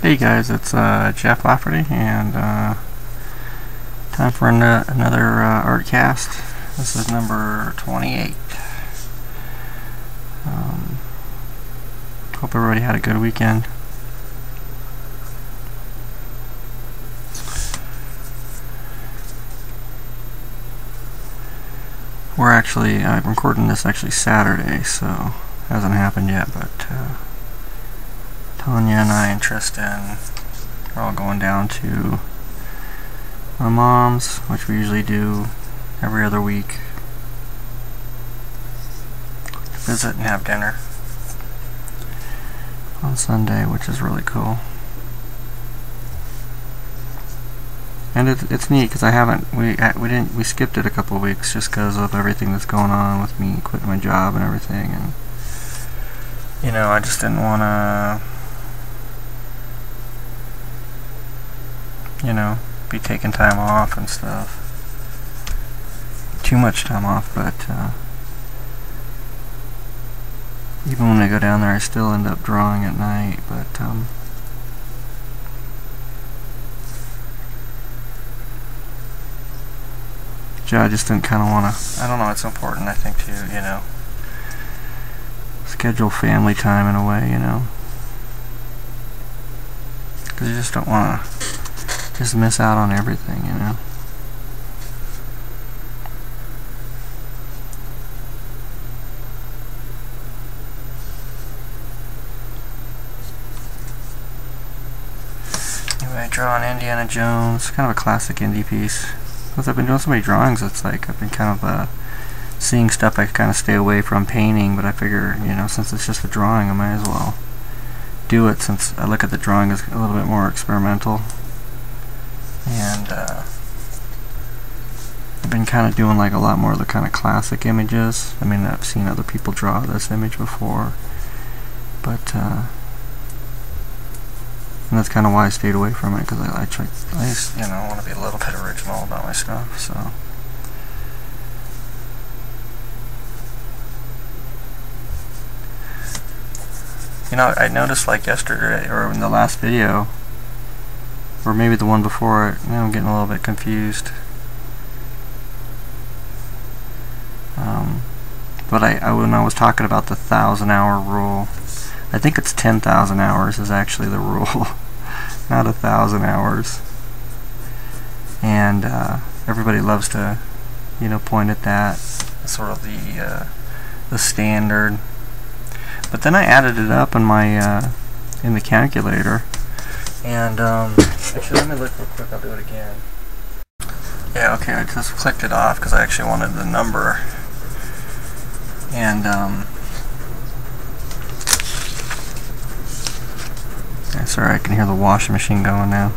Hey guys, it's uh, Jeff Lafferty, and uh, time for an another uh, Artcast. This is number 28. Um, hope everybody had a good weekend. We're actually, I'm recording this actually Saturday, so hasn't happened yet, but uh, Tanya and I and Tristan are all going down to my mom's, which we usually do every other week. Visit and have dinner on Sunday, which is really cool. And it, it's neat because I haven't we we didn't we skipped it a couple of weeks just because of everything that's going on with me quitting my job and everything and you know I just didn't want to you know, be taking time off and stuff. Too much time off, but uh, even when I go down there, I still end up drawing at night. But um, yeah, I just didn't kind of want to. I don't know. It's important, I think, to you know, schedule family time in a way, you know, because you just don't want to just miss out on everything, you know. Anyway, drawing Indiana Jones, kind of a classic Indy piece. Because I've been doing so many drawings, it's like I've been kind of uh, seeing stuff I kind of stay away from painting, but I figure, you know, since it's just a drawing, I might as well do it since I look at the drawing as a little bit more experimental and uh, I've been kind of doing like a lot more of the kind of classic images. I mean, I've seen other people draw this image before, but uh, and that's kind of why I stayed away from it because I, I try, I just, you know, I want to be a little bit original about my stuff. So. You know, I noticed like yesterday, or in the last video, or maybe the one before it. Now I'm getting a little bit confused. Um, but I, I, when I was talking about the thousand hour rule, I think it's 10,000 hours is actually the rule, not a thousand hours. And uh, everybody loves to, you know, point at that, sort of the uh, the standard. But then I added it up in my uh, in the calculator, and um, actually, let me look real quick. I'll do it again. Yeah, okay. I just clicked it off because I actually wanted the number. And um, I can hear the washing machine going now.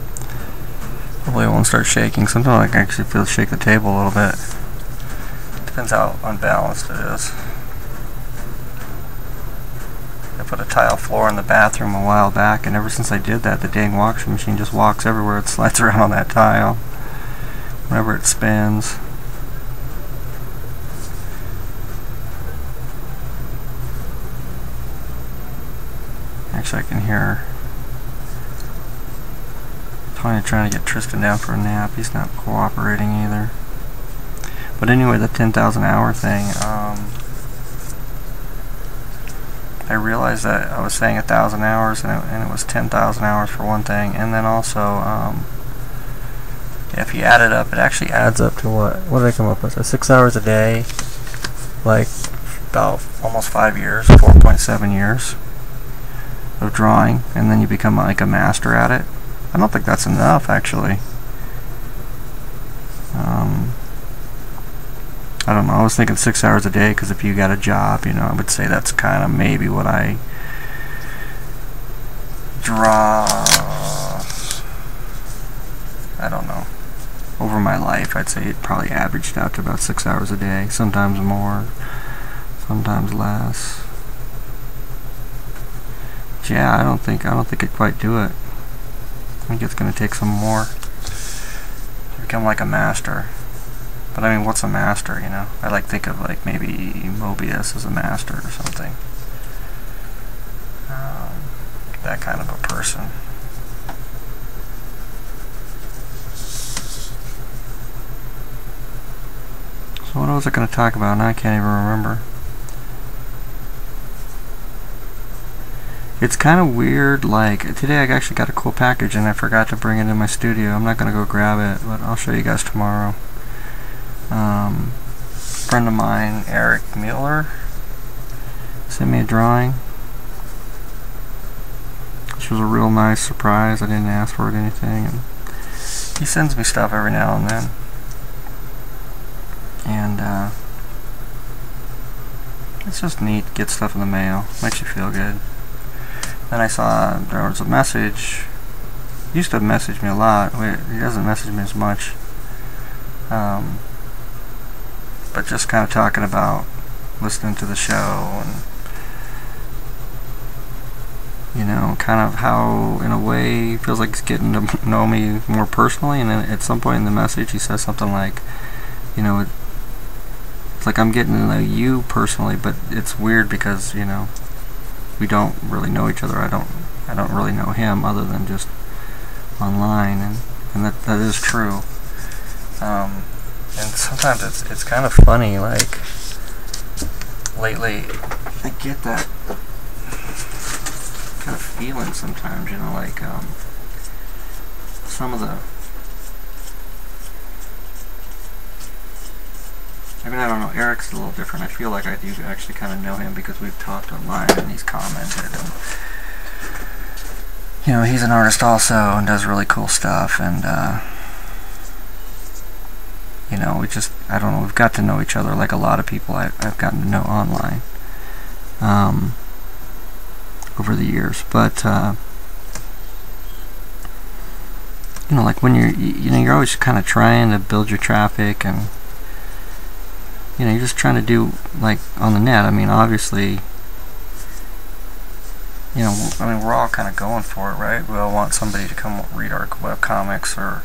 Hopefully, it won't start shaking. Sometimes I actually feel shake the table a little bit. Depends how unbalanced it is. I put a tile floor in the bathroom a while back, and ever since I did that, the dang washing machine just walks everywhere. It slides around on that tile whenever it spins. Actually, I can hear Tanya trying to get Tristan down for a nap. He's not cooperating either. But anyway, the 10,000 hour thing, um, I realized that I was saying a thousand hours and it, and it was 10,000 hours for one thing. And then also um, if you add it up it actually adds up to what what did I come up with? So six hours a day like about almost five years 4.7 years of drawing. And then you become like a master at it. I don't think that's enough actually. Um, I don't know, I was thinking six hours a day because if you got a job, you know, I would say that's kind of maybe what I draw. I don't know. Over my life, I'd say it probably averaged out to about six hours a day, sometimes more, sometimes less. But yeah, I don't think I don't think I'd quite do it. I think it's going to take some more to become like a master. But I mean, what's a master, you know? I like think of like maybe Moebius as a master or something. Um, that kind of a person. So what was I going to talk about? And I can't even remember. It's kind of weird, like, today I actually got a cool package and I forgot to bring it in my studio. I'm not going to go grab it, but I'll show you guys tomorrow. Um, friend of mine, Eric Mueller, sent me a drawing. Which was a real nice surprise. I didn't ask for it anything. And he sends me stuff every now and then. And, uh, it's just neat to get stuff in the mail. Makes you feel good. Then I saw there was a message. He used to message me a lot. He doesn't message me as much. Um, but just kind of talking about listening to the show and you know, kind of how, in a way, feels like he's getting to know me more personally. And then at some point in the message, he says something like, you know, it's like I'm getting to know you personally, but it's weird because, you know, we don't really know each other. I don't I don't really know him other than just online, and and that that is true. Um, and sometimes it's it's kind of funny. Like lately, I get that kind of feeling sometimes. You know, like um, some of the I mean, I don't know. Eric's a little different. I feel like I do actually kind of know him because we've talked online and he's commented. And, you know, he's an artist also and does really cool stuff. And, uh, you know, we just, I don't know, we've got to know each other like a lot of people I, have gotten to know online um, over the years. But, uh, you know, like when you're, you, know, you're always kind of trying to build your traffic and you know, you're just trying to do, like, on the net. I mean, obviously, you know, I mean, we're all kind of going for it, right? We all want somebody to come read our web comics or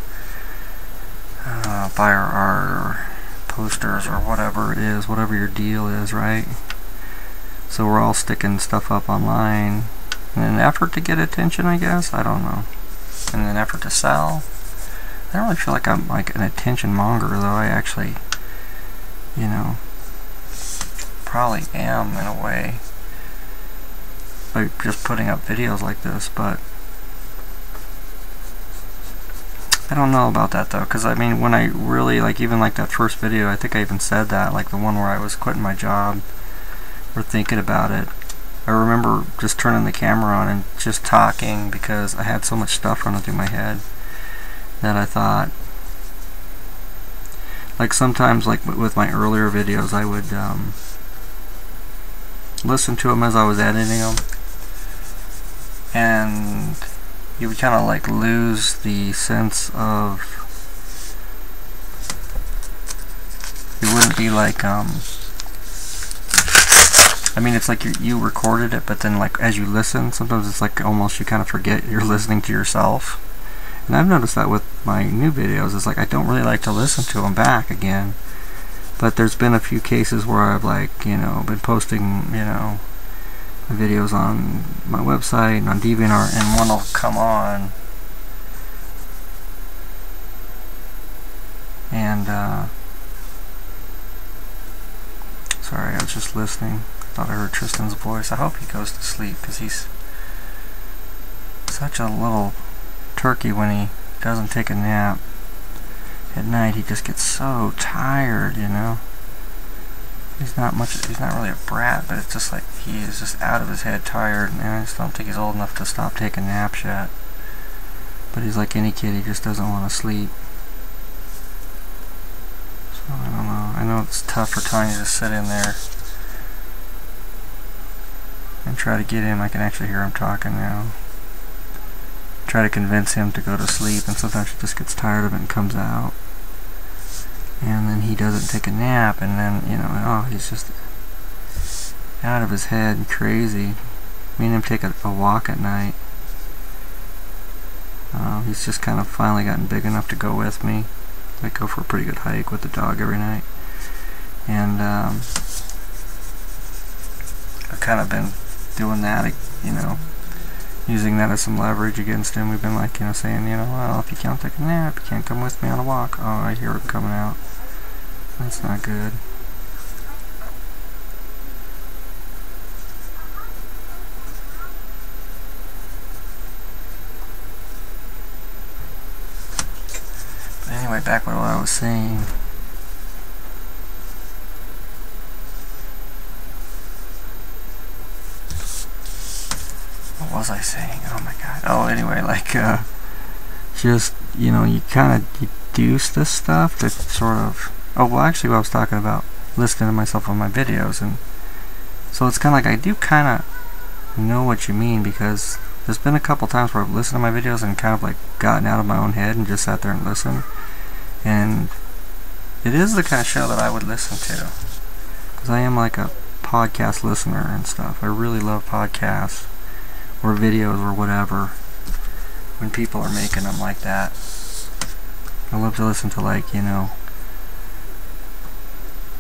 uh, our art or posters or whatever it is, whatever your deal is, right? So we're all sticking stuff up online in an effort to get attention, I guess. I don't know. In an effort to sell. I don't really feel like I'm like an attention monger, though. I actually you know, probably am in a way by just putting up videos like this, but I don't know about that though, because I mean, when I really, like, even like that first video, I think I even said that, like the one where I was quitting my job or thinking about it. I remember just turning the camera on and just talking because I had so much stuff running through my head that I thought, like sometimes like with my earlier videos I would um, listen to them as I was editing them and you would kind of like lose the sense of it wouldn't be like um I mean it's like you, you recorded it but then like as you listen sometimes it's like almost you kind of forget you're listening to yourself and I've noticed that with my new videos. It's like I don't really like to listen to them back again. But there's been a few cases where I've like, you know, been posting, you know, videos on my website and on DeviantArt and one will come on and uh, sorry I was just listening thought I heard Tristan's voice I hope he goes to sleep because he's such a little turkey when he doesn't take a nap. At night he just gets so tired, you know. He's not much, he's not really a brat, but it's just like he is just out of his head tired, and I just don't think he's old enough to stop taking naps yet. But he's like any kid, he just doesn't want to sleep. So I don't know. I know it's tough for Tanya to sit in there and try to get him. I can actually hear him talking now try to convince him to go to sleep and sometimes he just gets tired of it and comes out and then he doesn't take a nap and then you know oh he's just out of his head and crazy. Me and him take a, a walk at night. Uh, he's just kind of finally gotten big enough to go with me. I go for a pretty good hike with the dog every night. And um, I've kind of been doing that you know using that as some leverage against him. We've been like, you know, saying, you know, well, if you can't take a nap, you can't come with me on a walk. Oh, I hear him coming out. That's not good. But anyway, back to what I was saying. Was I saying? Oh my god. Oh, anyway, like, uh, just, you know, you kind of deduce this stuff to sort of Oh, well, actually, what I was talking about, listening to myself on my videos, and so it's kind of like I do kind of know what you mean because there's been a couple times where I've listened to my videos and kind of like gotten out of my own head and just sat there and listened, and it is the kind of show that I would listen to because I am like a podcast listener and stuff. I really love podcasts or videos or whatever when people are making them like that. I love to listen to like, you know,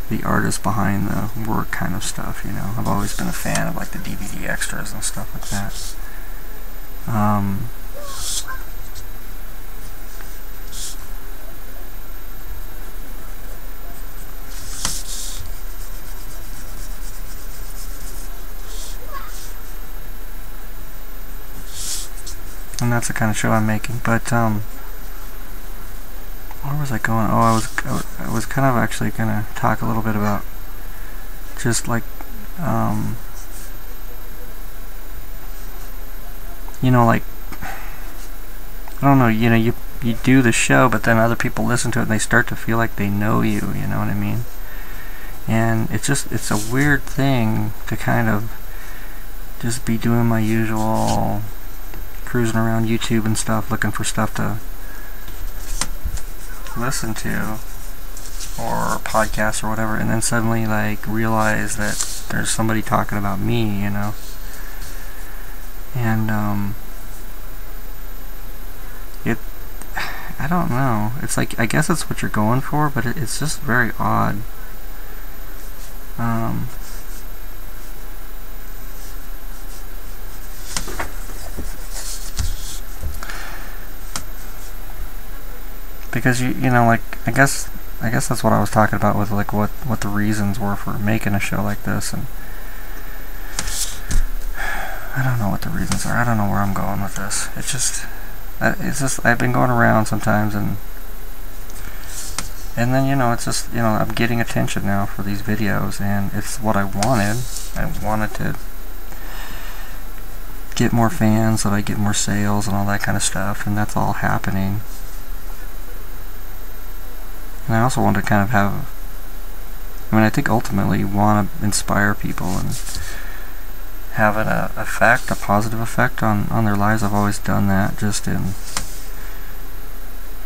the artist behind the work kind of stuff, you know. I've always been a fan of like the DVD extras and stuff like that. Um, and that's the kind of show I'm making. But um, where was I going? Oh, I was I was kind of actually gonna talk a little bit about just like um, you know like I don't know you know you you do the show but then other people listen to it and they start to feel like they know you you know what I mean and it's just it's a weird thing to kind of just be doing my usual cruising around YouTube and stuff looking for stuff to listen to or podcasts or whatever and then suddenly like realize that there's somebody talking about me, you know. And um it I don't know. It's like I guess it's what you're going for, but it, it's just very odd. Um because you you know like I guess I guess that's what I was talking about with like what what the reasons were for making a show like this and I don't know what the reasons are. I don't know where I'm going with this. It's just it's just I've been going around sometimes and and then you know it's just you know I'm getting attention now for these videos and it's what I wanted. I wanted to get more fans that I get more sales and all that kind of stuff and that's all happening and I also want to kind of have, I mean, I think ultimately want to inspire people and have an uh, effect, a positive effect on, on their lives. I've always done that just in,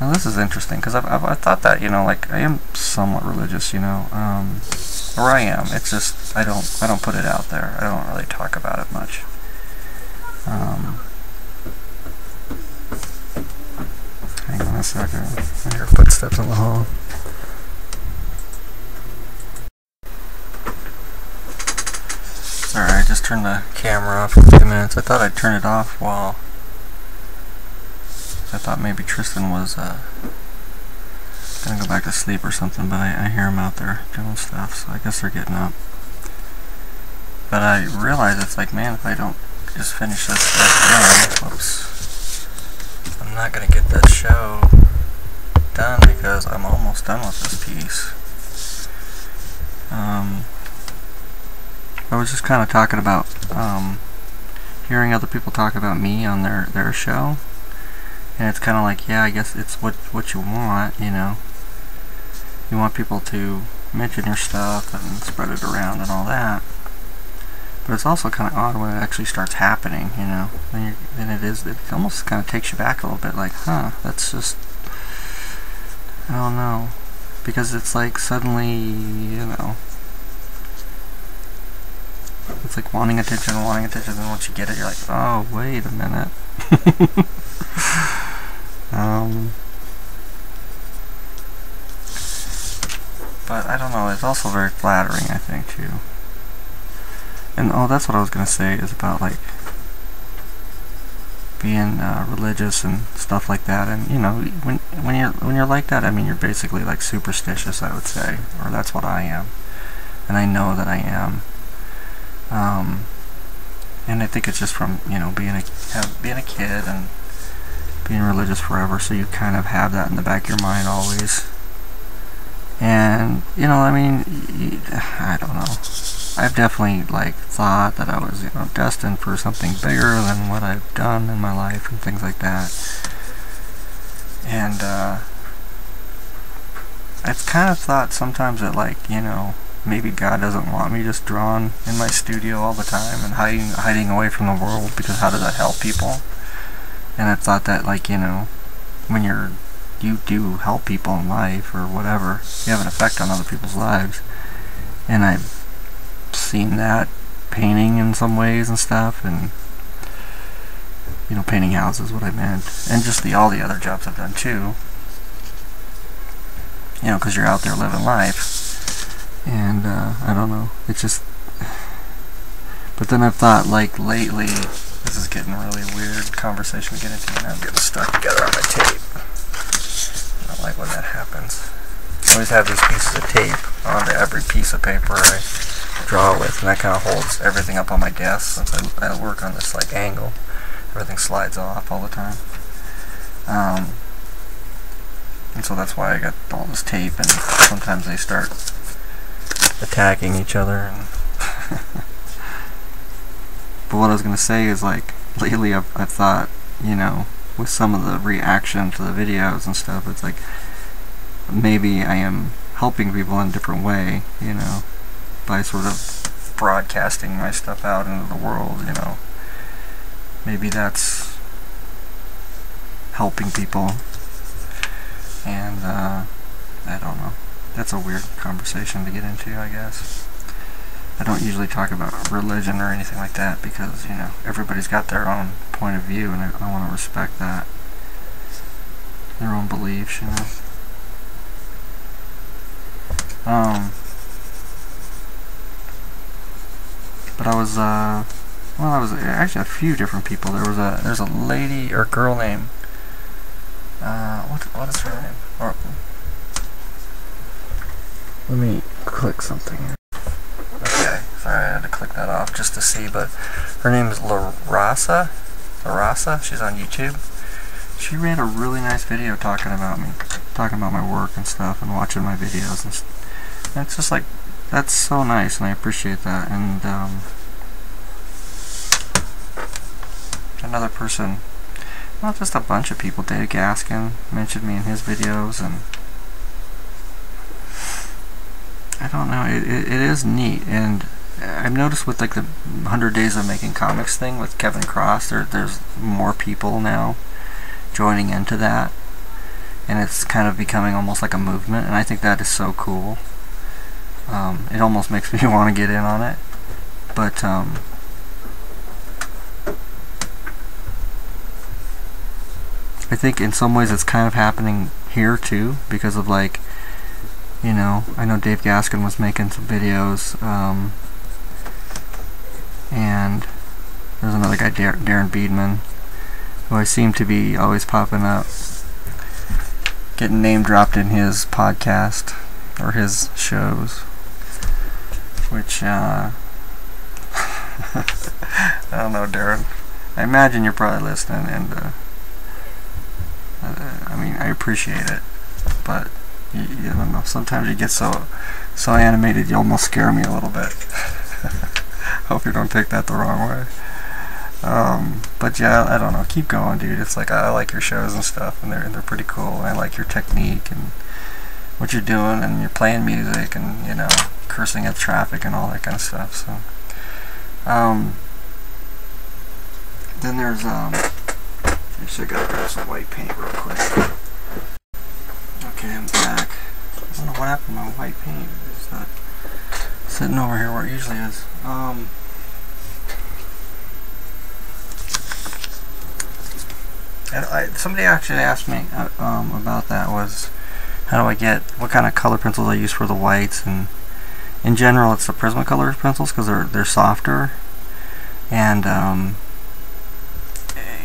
now this is interesting because I've, I've, i thought that, you know, like I am somewhat religious, you know, um, or I am. It's just, I don't, I don't put it out there. I don't really talk about it much. Um, hang on a second. I hear footsteps in the hall. I just turned the camera off for a few minutes. I thought I'd turn it off while... I thought maybe Tristan was uh, gonna go back to sleep or something, but I, I hear him out there doing stuff, so I guess they're getting up. But I realize it's like, man, if I don't just finish this stuff done, whoops, Not gonna get that show done because I'm almost done with this piece. Um, I was just kind of talking about um, hearing other people talk about me on their, their show. And it's kind of like, yeah, I guess it's what, what you want, you know. You want people to mention your stuff and spread it around and all that. But it's also kind of odd when it actually starts happening, you know. Then, then it is, it almost kind of takes you back a little bit, like, huh, that's just, I don't know. Because it's like suddenly, you know, it's like wanting attention, wanting attention, and once you get it, you're like, oh, wait a minute. um, but I don't know, it's also very flattering, I think, too. And, oh, that's what I was going to say, is about, like, being uh, religious and stuff like that. And you know, when when you're when you're like that, I mean, you're basically like superstitious, I would say, or that's what I am, and I know that I am. Um, and I think it's just from you know being a being a kid and being religious forever, so you kind of have that in the back of your mind always. And you know, I mean, I don't know. I've definitely like thought that I was you know destined for something bigger than what I've done in my life and things like that. And uh, I've kind of thought sometimes that like you know maybe God doesn't want me just drawn in my studio all the time and hiding hiding away from the world because how does that help people? And I thought that like you know when you're you do help people in life or whatever you have an effect on other people's lives and I've seen that painting in some ways and stuff and you know painting houses what I meant. And just the all the other jobs I've done too. You know because you're out there living life. And uh, I don't know. It's just but then I've thought like lately this is getting really weird conversation to get into and I'm getting stuck together on my tape. I don't like when that happens always have these pieces of tape onto every piece of paper I draw with, and that kind of holds everything up on my desk since I, I work on this like angle. Everything slides off all the time. Um, and so that's why I got all this tape, and sometimes they start attacking each other. But what I was going to say is like, lately I've, I've thought, you know, with some of the reaction to the videos and stuff, it's like, maybe I am helping people in a different way, you know by sort of broadcasting my stuff out into the world, you know. Maybe that's helping people. And, uh, I don't know. That's a weird conversation to get into, I guess. I don't usually talk about religion or anything like that because, you know, everybody's got their own point of view and I, I want to respect that. Their own beliefs, you know. Um, But I was, uh, well, I was actually a few different people. There was a, there's a lady or girl name. Uh, what, what is her name? Or, let me click something. Okay, sorry, I had to click that off just to see, but her name is LahRasa. LahRasa, she's on YouTube. She made a really nice video talking about me, talking about my work and stuff, and watching my videos, and, and it's just like that's so nice, and I appreciate that. And um, another person, well, just a bunch of people. Dave Gaskin mentioned me in his videos, and I don't know. It, it, it is neat, and I've noticed with like the 100 Days of Making Comics thing with Kevin Cross, there, there's more people now joining into that, and it's kind of becoming almost like a movement, and I think that is so cool. Um, it almost makes me want to get in on it. But, um, I think in some ways it's kind of happening here too, because of like, you know, I know Dave Gaskin was making some videos, um, and there's another guy, Dar Darren Beadman, who I seem to be always popping up, getting name dropped in his podcast or his shows which, uh, I don't know, Darren. I imagine you're probably listening, and, uh, uh, I mean, I appreciate it, but, you, you don't know, sometimes you get so, so animated, you almost scare me a little bit. Hope you don't take that the wrong way. Um, but yeah, I don't know. Keep going, dude. It's like I like your shows and stuff, and they're they're pretty cool. I like your technique and what you're doing, and you're playing music, and you know, cursing at traffic and all that kind of stuff. So, um, then there's um, I gotta grab some white paint real quick. Okay, I'm back. I don't know what happened to my white paint. It's not sitting over here where it usually is. Um. I, somebody actually asked me uh, um, about that was how do I get what kind of color pencils I use for the whites and in general it's the Prismacolor pencils because they're they're softer and um,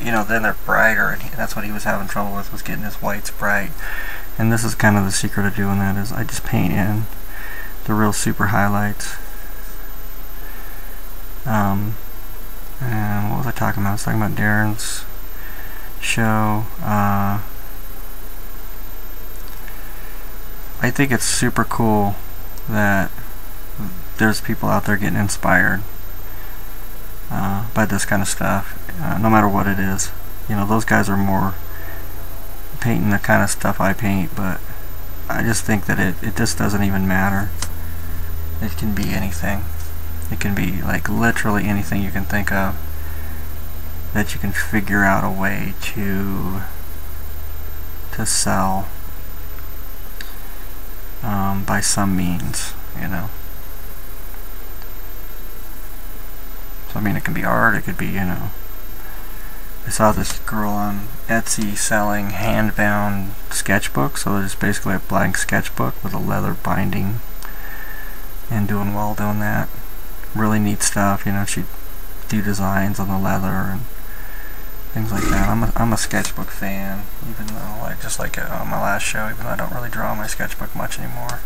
you know, then they're brighter, and that's what he was having trouble with, was getting his whites bright. And this is kind of the secret of doing that, is I just paint in the real super highlights. Um, and what was I talking about? I was talking about Darren's show. Uh, I think it's super cool that there's people out there getting inspired uh, by this kind of stuff, uh, no matter what it is. You know, those guys are more painting the kind of stuff I paint, but I just think that it, it just doesn't even matter. It can be anything. It can be like literally anything you can think of that you can figure out a way to to sell um, by some means, you know. So I mean, it can be art. It could be, you know. I saw this girl on Etsy selling hand-bound sketchbooks. So it's basically a blank sketchbook with a leather binding, and doing well doing that. Really neat stuff. You know, she'd do designs on the leather and things like that. I'm a, I'm a sketchbook fan, even though, like, just like uh, on my last show, even though I don't really draw my sketchbook much anymore.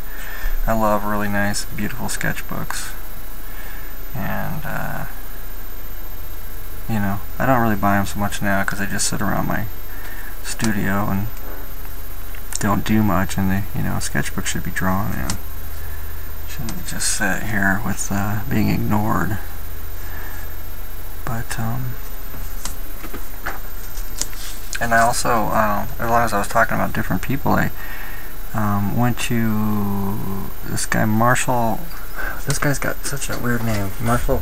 I love really nice, beautiful sketchbooks. And, uh, you know, I don't really buy them so much now because they just sit around my studio and don't do much, and the you know, a sketchbook should be drawn in. Shouldn't just sit here with uh, being ignored. But, um, and I also, um, as long as I was talking about different people, I um, went to this guy Marshall. This guy's got such a weird name, Marshall.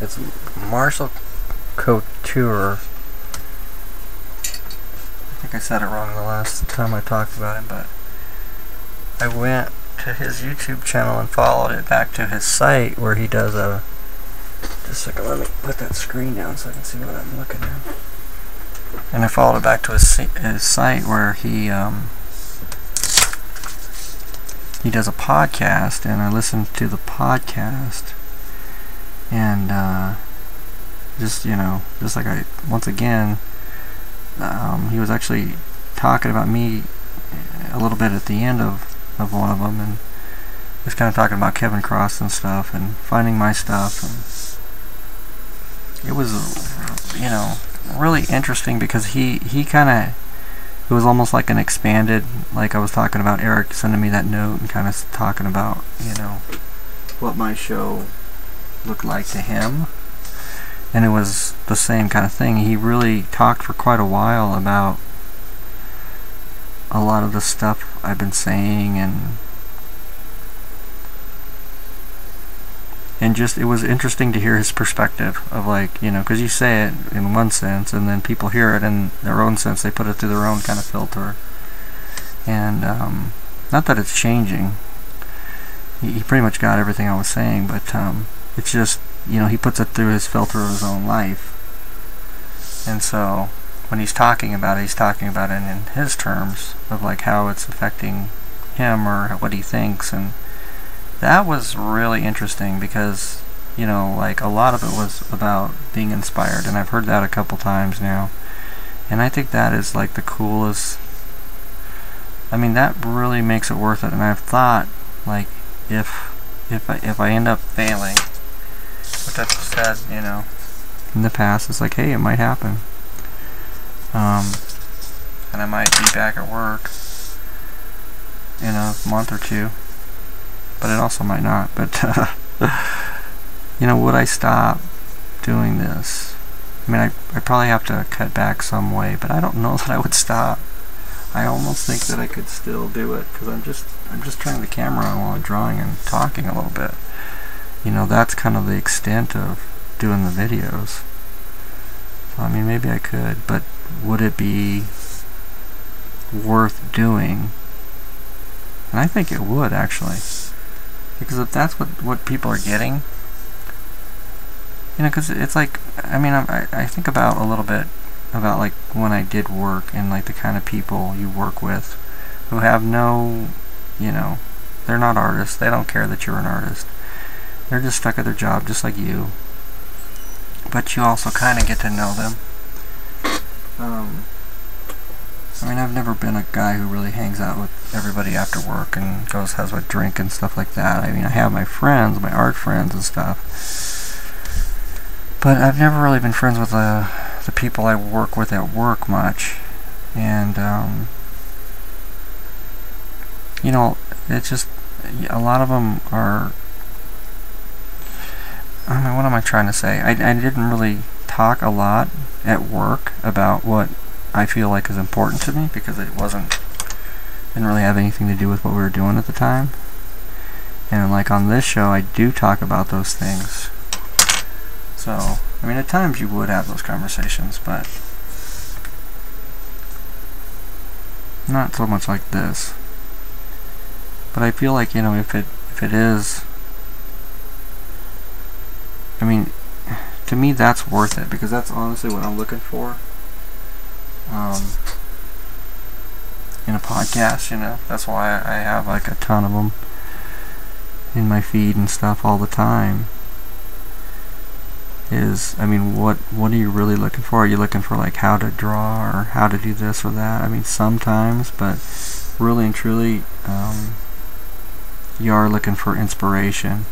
It's Marshall Couture. I think I said it wrong the last time I talked about it, but I went to his YouTube channel and followed it back to his site where he does a just a second, let me put that screen down so I can see what I'm looking at. And I followed it back to his, his site where he um, he does a podcast, and I listened to the podcast, and uh, just you know, just like I once again, um, he was actually talking about me a little bit at the end of of one of them, and just kind of talking about Kevin Cross and stuff, and finding my stuff, and it was, you know, really interesting because he, he kind of, it was almost like an expanded, like I was talking about Eric sending me that note and kind of talking about, you know, what my show looked like to him. And it was the same kind of thing. He really talked for quite a while about a lot of the stuff I've been saying and and just it was interesting to hear his perspective of like you know because you say it in one sense and then people hear it in their own sense they put it through their own kind of filter and um, not that it's changing he, he, pretty much got everything I was saying but um, it's just you know he puts it through his filter of his own life. And so when he's talking about it he's talking about it in his terms of like how it's affecting him or what he thinks. And that was really interesting because you know like a lot of it was about being inspired. And I've heard that a couple times now. And I think that is like the coolest I mean that really makes it worth it. And I've thought like if if I, if I end up failing which I've said you know in the past it's like hey it might happen um, and I might be back at work in a month or two but it also might not. But, uh, you know, would I stop doing this? I mean, I, I probably have to cut back some way, but I don't know that I would stop. I almost think that I could still do it because I'm just I'm just turning the camera on while I'm drawing and talking a little bit. You know, that's kind of the extent of doing the videos. So, I mean, maybe I could, but would it be worth doing? And I think it would actually. Because if that's what, what people are getting, you know, because it's like, I mean, I, I think about a little bit about like when I did work and like the kind of people you work with who have no, you know, they're not artists. They don't care that you're an artist. They're just stuck at their job just like you. But you also kind of get to know them. Um, I mean, I've never been a guy who really hangs out with everybody after work and goes has a drink and stuff like that. I mean, I have my friends, my art friends and stuff. But I've never really been friends with the, the people I work with at work much. And, um, you know, it's just, a lot of them are, Mean, what am I trying to say? I, I didn't really talk a lot at work about what I feel like is important to me because it wasn't didn't really have anything to do with what we were doing at the time. And like on this show, I do talk about those things. So, I mean, at times you would have those conversations, but not so much like this. But I feel like, you know, if it if it is I mean, to me that's worth it because that's honestly what I'm looking for. Um, in a podcast, you know. That's why I have like a ton of them in my feed and stuff all the time. Is I mean, what what are you really looking for? Are you looking for like how to draw or how to do this or that? I mean, sometimes, but really and truly, um, you are looking for inspiration,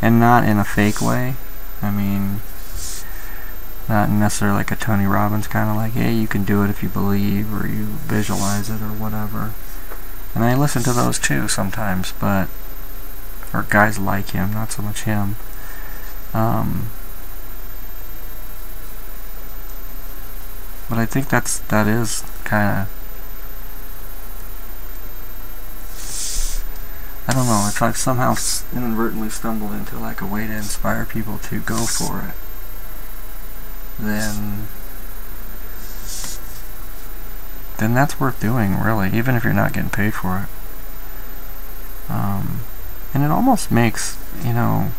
and not in a fake way. I mean, not necessarily like a Tony Robbins kind of like, hey, you can do it if you believe or you visualize it or whatever. And I listen to those too sometimes, but or guys like him, not so much him. Um, but I think that's that is kind of I don't know. If I've somehow inadvertently stumbled into like a way to inspire people to go for it then then that's worth doing, really, even if you're not getting paid for it. Um, and it almost makes, you know,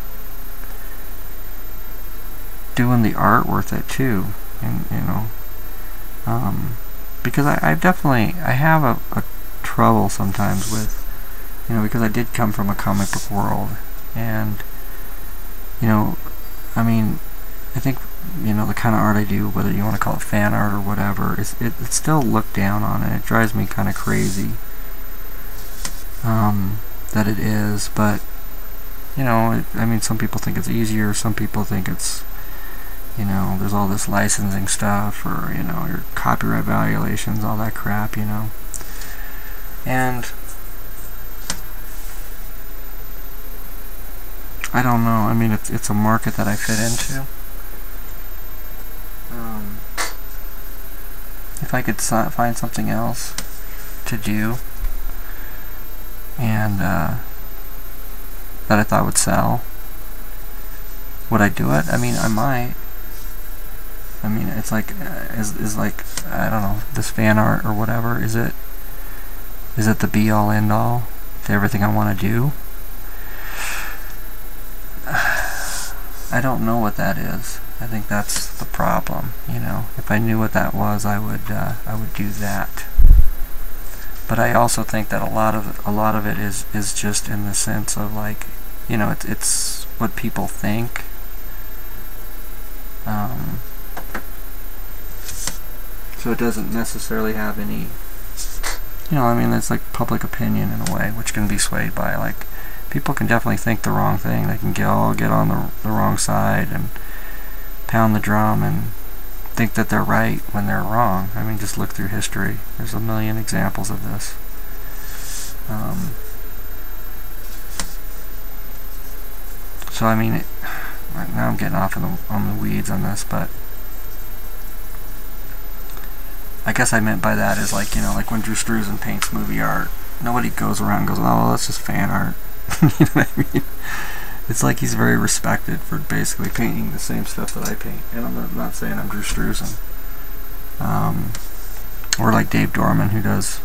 doing the art worth it too. And you know, um, because I, I definitely I have a, a trouble sometimes with, you know, because I did come from a comic book world, and you know, I mean, I think you know the kind of art I do, whether you want to call it fan art or whatever, is it, it's still looked down on, and it drives me kind of crazy um, that it is. But you know, it, I mean, some people think it's easier, some people think it's you know, there's all this licensing stuff, or you know, your copyright violations, all that crap, you know, and I don't know. I mean, it's it's a market that I fit into. Um, if I could find something else to do and uh, that I thought would sell, would I do it? I mean, I might. I mean, it's like, uh, is, is like, I don't know, this fan art or whatever, is it, is it the be-all, end-all to everything I want to do? I don't know what that is. I think that's the problem. You know, if I knew what that was, I would uh, I would do that. But I also think that a lot of a lot of it is is just in the sense of like, you know, it's it's what people think. Um, so it doesn't necessarily have any. You know, I mean, it's like public opinion in a way, which can be swayed by like people can definitely think the wrong thing. They can get all get on the the wrong side and pound the drum and think that they're right when they're wrong. I mean, just look through history. There's a million examples of this. Um, so I mean, it, right now I'm getting off on the, on the weeds on this, but I guess I meant by that is like, you know, like when Drew Struzan paints movie art, nobody goes around and goes, oh, that's just fan art. you know what I mean? it's like he's very respected for basically painting the same stuff that I paint. And I'm not saying I'm Drew Struzan. Um, or like Dave Dorman who does,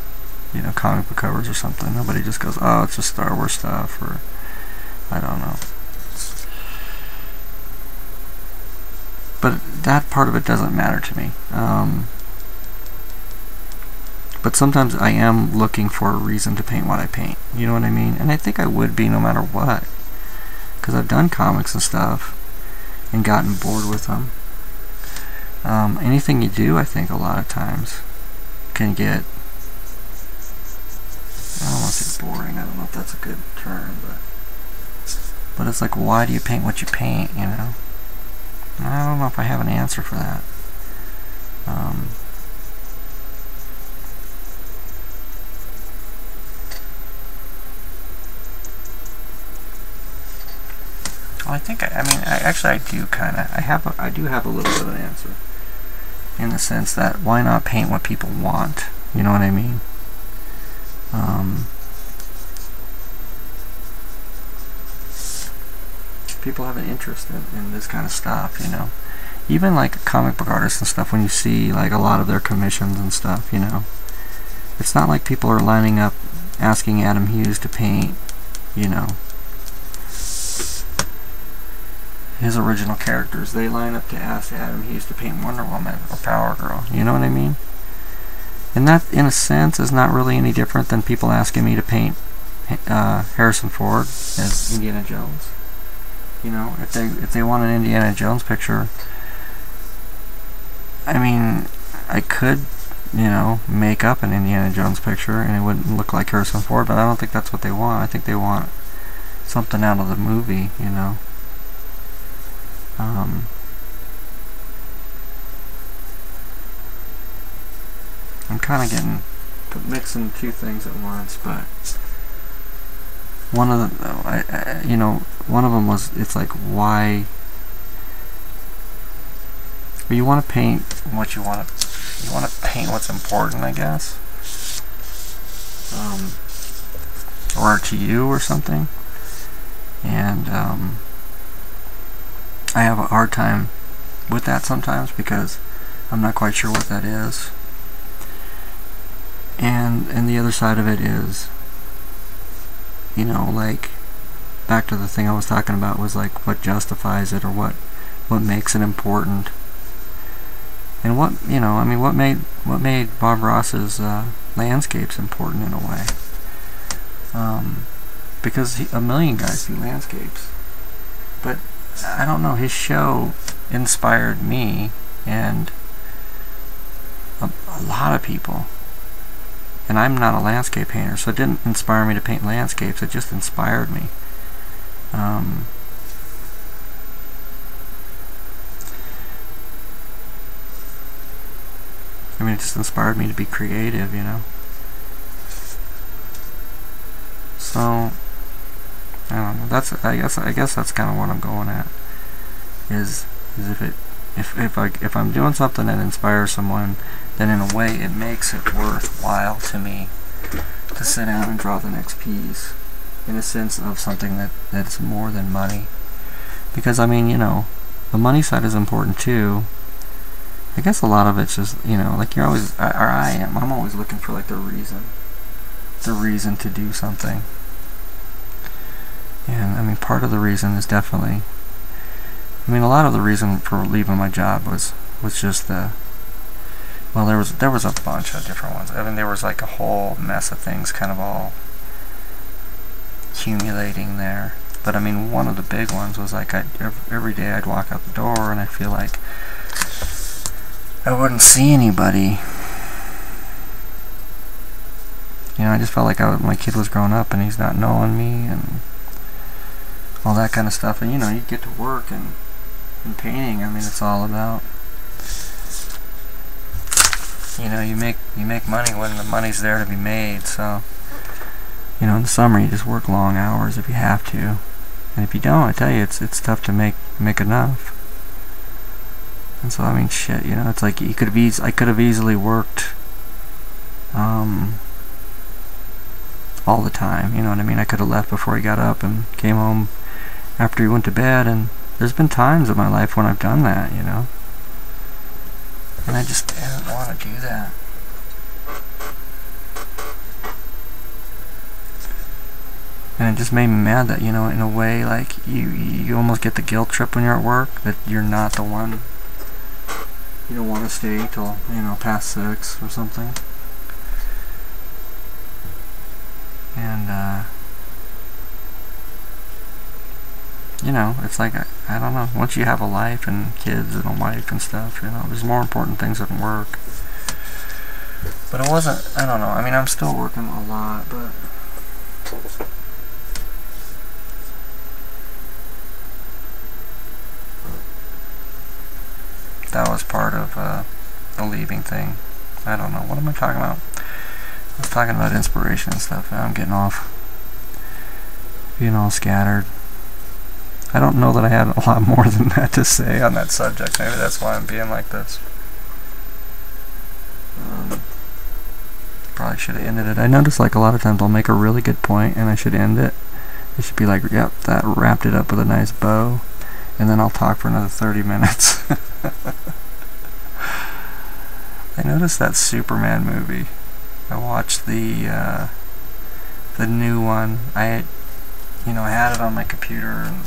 you know, comic book covers or something. Nobody just goes, oh, it's just Star Wars stuff, or I don't know. But that part of it doesn't matter to me. Um, but sometimes I am looking for a reason to paint what I paint. You know what I mean? And I think I would be no matter what. because I've done comics and stuff and gotten bored with them. Um, anything you do, I think, a lot of times can get I don't want to say boring. I don't know if that's a good term, but but it's like, why do you paint what you paint? You know. I don't know if I have an answer for that. Um, well, I think I, I mean, I, actually, I do kind of. I have. A, I do have a little bit of an answer. In the sense that, why not paint what people want? You know what I mean? Um, people have an interest in, in this kind of stuff, you know. Even like comic book artists and stuff, when you see like a lot of their commissions and stuff, you know, it's not like people are lining up asking Adam Hughes to paint, you know, his original characters. They line up to ask Adam Hughes to paint Wonder Woman or Power Girl. You know what I mean? And that, in a sense, is not really any different than people asking me to paint uh, Harrison Ford as Indiana Jones. You know, if they if they want an Indiana Jones picture, I mean, I could, you know, make up an Indiana Jones picture and it wouldn't look like Harrison Ford, but I don't think that's what they want. I think they want something out of the movie, you know. Um, I'm kind of getting mixing two things at once, but one of the, I, I, you know, one of them was, it's like, why, you want to paint what you want to, you want to paint what's important, I guess, um, or to you or something, and, um, I have a hard time with that sometimes because I'm not quite sure what that is. And and the other side of it is you know like back to the thing I was talking about was like what justifies it or what what makes it important. And what you know I mean what made what made Bob Ross's uh, landscapes important in a way? Um, because he, a million guys do landscapes. But I don't know his show inspired me and a, a lot of people and I'm not a landscape painter, so it didn't inspire me to paint landscapes, it just inspired me. Um, I mean, it just inspired me to be creative, you know. So, I don't know. That's I guess I guess that's kind of what I'm going at. Is is if it if if I if I'm doing something that inspires someone, then in a way it makes it worthwhile to me to sit down and draw the next piece in a sense of something that that's more than money because I mean you know the money side is important too I guess a lot of it's just you know like you're always or I am I'm always looking for like the reason the reason to do something and I mean part of the reason is definitely I mean a lot of the reason for leaving my job was was just the well, there was there was a bunch of different ones. I mean, there was like a whole mess of things, kind of all accumulating there. But I mean, one of the big ones was like I every day I'd walk out the door and I feel like I wouldn't see anybody. You know, I just felt like I, my kid was growing up and he's not knowing me and all that kind of stuff. And you know, you get to work and, and painting. I mean, it's all about you know you make you make money when the money's there to be made so you know in the summer you just work long hours if you have to and if you don't I tell you it's it's tough to make make enough and so I mean shit you know it's like you could have eas I could have easily worked um all the time you know what I mean I could have left before he got up and came home after he went to bed and there's been times in my life when I've done that you know and I just didn't want to do that. And it just made me mad that, you know, in a way, like, you, you almost get the guilt trip when you're at work, that you're not the one. You don't want to stay till, you know, past six or something. And, uh, you know, it's like, I, I don't know, once you have a life and kids and a wife and stuff, you know, there's more important things than work. But it wasn't, I don't know, I mean, I'm still working a lot, but... That was part of uh, the leaving thing. I don't know, what am I talking about? I was talking about inspiration and stuff, I'm getting off. Being all scattered. I don't know that I had a lot more than that to say on that subject. Maybe that's why I'm being like this. Um, probably should have ended it. I notice like a lot of times I'll make a really good point and I should end it. It should be like, yep, that wrapped it up with a nice bow. And then I'll talk for another 30 minutes. I noticed that Superman movie. I watched the uh, the new one. I, you know, I had it on my computer and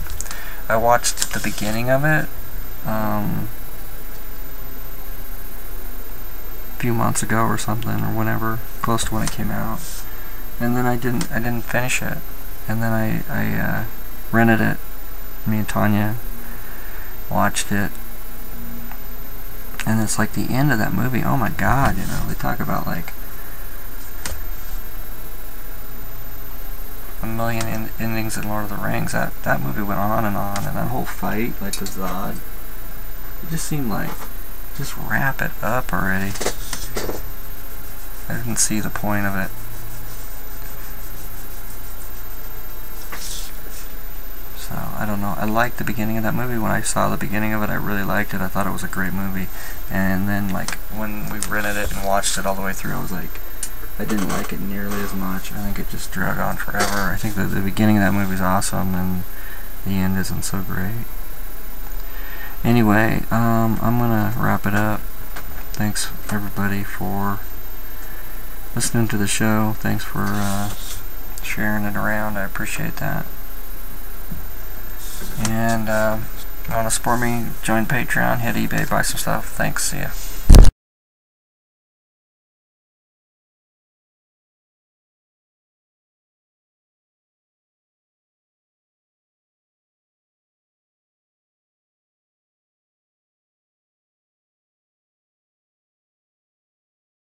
I watched the beginning of it um, a few months ago or something, or whenever, close to when it came out, and then I didn't I didn't finish it, and then I I uh, rented it. Me and Tanya watched it, and it's like the end of that movie. Oh my God! You know, they talk about like a million in endings in Lord of the Rings. That that movie went on and on, and that whole fight, like the Zod, it just seemed like just wrap it up already. I didn't see the point of it. So I don't know. I liked the beginning of that movie. When I saw the beginning of it, I really liked it. I thought it was a great movie. And then like when we rented it and watched it all the way through, I was like I didn't like it nearly as much. I think it just dragged on forever. I think that the beginning of that movie is awesome and the end isn't so great. Anyway, um, I'm gonna wrap it up. Thanks everybody for listening to the show. Thanks for uh, sharing it around. I appreciate that. And if you want to support me, join Patreon, hit eBay, buy some stuff. Thanks. See ya.